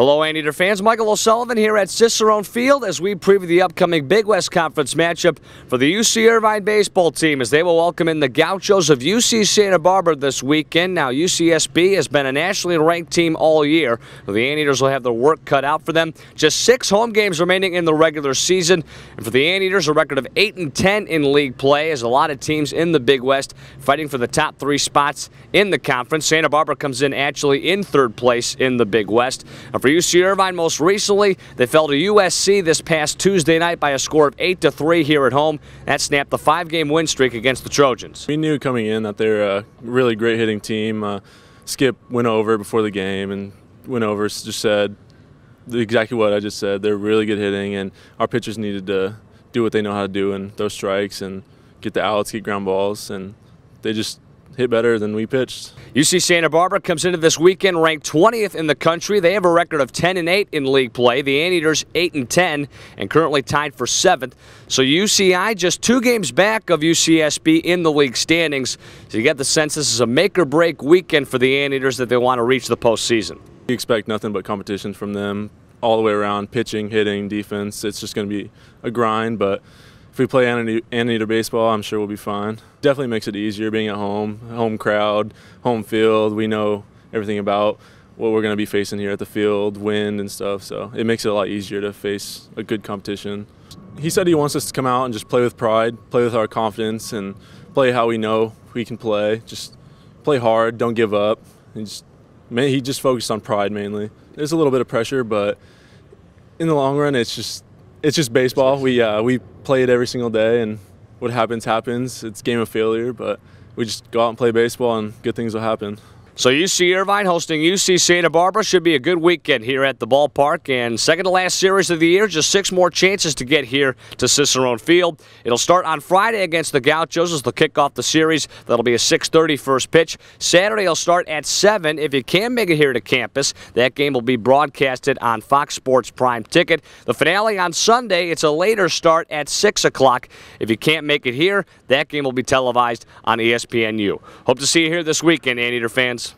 Hello, Anteater fans. Michael O'Sullivan here at Cicerone Field as we preview the upcoming Big West Conference matchup for the UC Irvine baseball team as they will welcome in the Gauchos of UC Santa Barbara this weekend. Now, UCSB has been a nationally ranked team all year. The Anteaters will have their work cut out for them. Just six home games remaining in the regular season. And for the Anteaters, a record of 8 and 10 in league play as a lot of teams in the Big West fighting for the top three spots in the conference. Santa Barbara comes in actually in third place in the Big West. For UC Irvine most recently. They fell to USC this past Tuesday night by a score of 8 to 3 here at home. That snapped the five game win streak against the Trojans. We knew coming in that they're a really great hitting team. Uh, Skip went over before the game and went over just said exactly what I just said. They're really good hitting, and our pitchers needed to do what they know how to do and throw strikes and get the outs, get ground balls, and they just hit better than we pitched. UC Santa Barbara comes into this weekend ranked 20th in the country. They have a record of 10 and 8 in league play. The Anteaters 8 and 10 and currently tied for 7th. So UCI just two games back of UCSB in the league standings. So you get the sense this is a make or break weekend for the Anteaters that they want to reach the postseason. We expect nothing but competition from them all the way around, pitching, hitting, defense. It's just going to be a grind, but we play Anteater baseball, I'm sure we'll be fine. Definitely makes it easier being at home, home crowd, home field. We know everything about what we're going to be facing here at the field, wind and stuff. So it makes it a lot easier to face a good competition. He said he wants us to come out and just play with pride, play with our confidence, and play how we know we can play. Just play hard, don't give up. And just, he just focused on pride mainly. There's a little bit of pressure, but in the long run, it's just it's just baseball. We uh, we play it every single day, and what happens happens. It's game of failure, but we just go out and play baseball, and good things will happen. So UC Irvine hosting UC Santa Barbara should be a good weekend here at the ballpark. And second to last series of the year, just six more chances to get here to Cicerone Field. It'll start on Friday against the Gauchos as they'll kick off the series. That'll be a 6.30 first pitch. Saturday will start at 7. If you can make it here to campus, that game will be broadcasted on Fox Sports Prime Ticket. The finale on Sunday, it's a later start at 6 o'clock. If you can't make it here, that game will be televised on ESPNU. Hope to see you here this weekend, Anteater fans.